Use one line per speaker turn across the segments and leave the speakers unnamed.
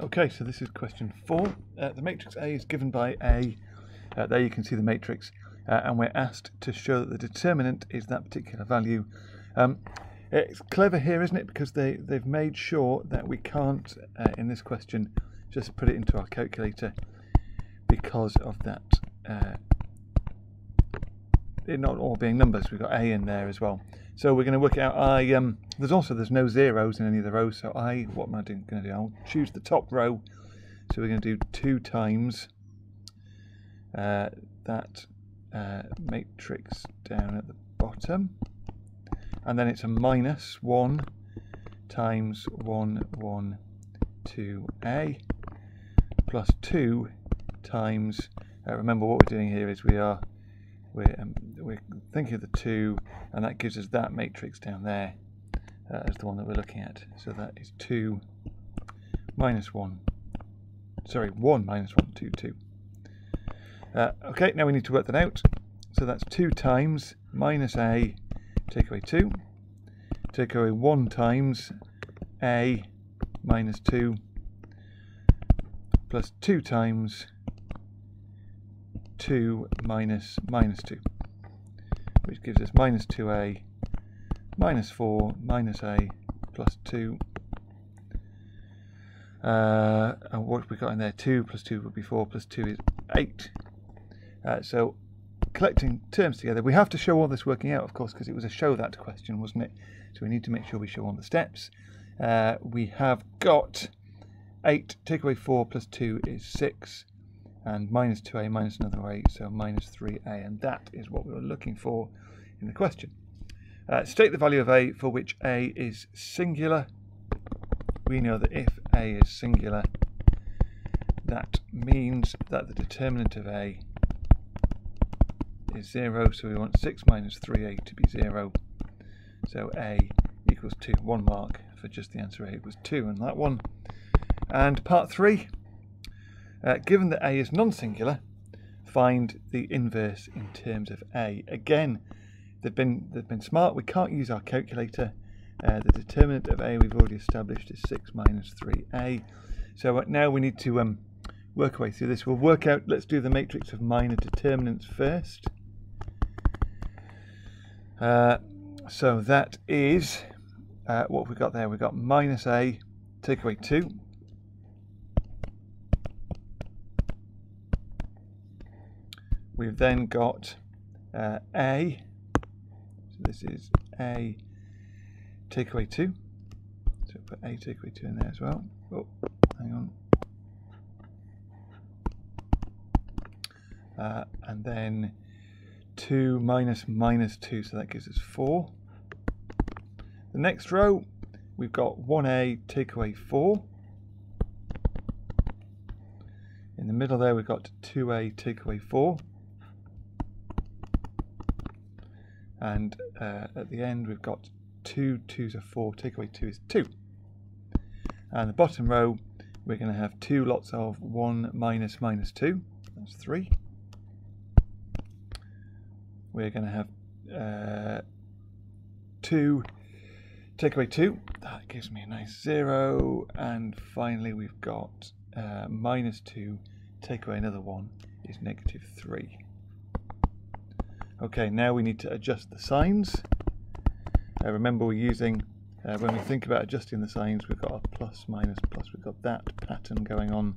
Okay, so this is question four. Uh, the matrix A is given by A. Uh, there you can see the matrix, uh, and we're asked to show that the determinant is that particular value. Um, it's clever here, isn't it? Because they, they've made sure that we can't, uh, in this question, just put it into our calculator because of that. It not all being numbers, we've got A in there as well. So we're going to work out I. Um, there's also there's no zeros in any of the rows. So I. What am I doing, going to do? I'll choose the top row. So we're going to do two times uh, that uh, matrix down at the bottom, and then it's a minus one times one one two a plus two times. Uh, remember what we're doing here is we are we're, um, we're thinking of the 2 and that gives us that matrix down there uh, as the one that we're looking at. So that is 2 minus 1 sorry 1 minus 1 2 2 uh, okay now we need to work that out. So that's 2 times minus a take away 2 take away 1 times a minus 2 plus 2 times 2 minus minus 2, which gives us minus 2a minus 4 minus a plus 2. Uh, and what we got in there? 2 plus 2 would be 4 plus 2 is 8. Uh, so collecting terms together, we have to show all this working out, of course, because it was a show that question, wasn't it? So we need to make sure we show all the steps. Uh, we have got 8, take away 4 plus 2 is 6 and minus 2a minus another a, so minus 3a, and that is what we were looking for in the question. Uh, state the value of a for which a is singular. We know that if a is singular, that means that the determinant of a is 0, so we want 6 minus 3a to be 0. So a equals 2, one mark for just the answer a equals 2 and that one. And part 3, uh, given that A is non-singular, find the inverse in terms of A. Again, they've been, they've been smart. We can't use our calculator. Uh, the determinant of A we've already established is 6 minus 3A. So uh, now we need to um, work our way through this. We'll work out, let's do the matrix of minor determinants first. Uh, so that is, uh, what we've got there, we've got minus A, take away 2, We've then got uh, A, so this is A takeaway 2. So put A takeaway 2 in there as well. Oh, hang on. Uh, and then 2 minus minus 2, so that gives us 4. The next row, we've got 1A takeaway 4. In the middle there, we've got 2A takeaway 4. And uh, at the end we've got two twos are four, take away two is two. And the bottom row we're going to have two lots of one minus minus two, that's three. We're going to have uh, two, take away two, that gives me a nice zero. And finally we've got uh, minus two, take away another one is negative three. Okay, now we need to adjust the signs. Uh, remember we're using, uh, when we think about adjusting the signs, we've got a plus, minus, plus, we've got that pattern going on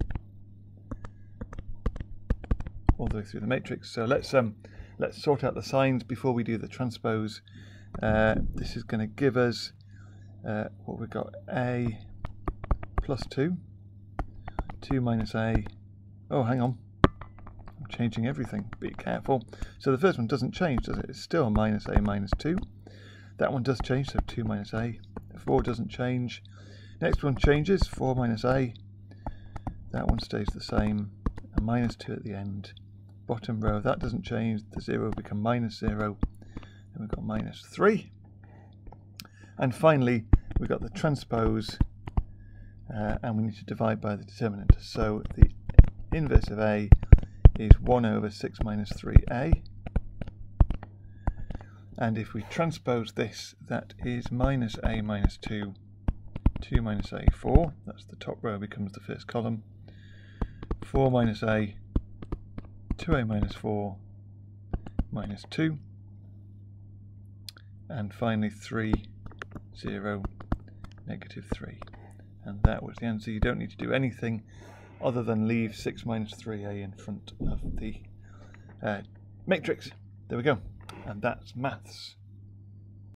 all the way through the matrix. So let's um, let's sort out the signs before we do the transpose. Uh, this is going to give us uh, what we've got, a plus 2, 2 minus a, oh hang on, changing everything. Be careful. So the first one doesn't change, does it? It's still minus a minus 2. That one does change, so 2 minus a. 4 doesn't change. Next one changes, 4 minus a. That one stays the same. A minus 2 at the end. Bottom row, that doesn't change. The 0 will become minus 0. Then we've got minus 3. And finally, we've got the transpose, uh, and we need to divide by the determinant. So the inverse of a is 1 over 6 minus 3a. And if we transpose this, that is minus a minus 2 2 minus a, 4. That's the top row becomes the first column. 4 minus a, 2a minus 4, minus 2. And finally 3, 0, negative 3. And that was the answer. You don't need to do anything other than leave 6 minus 3a in front of the uh, matrix. There we go. And that's maths.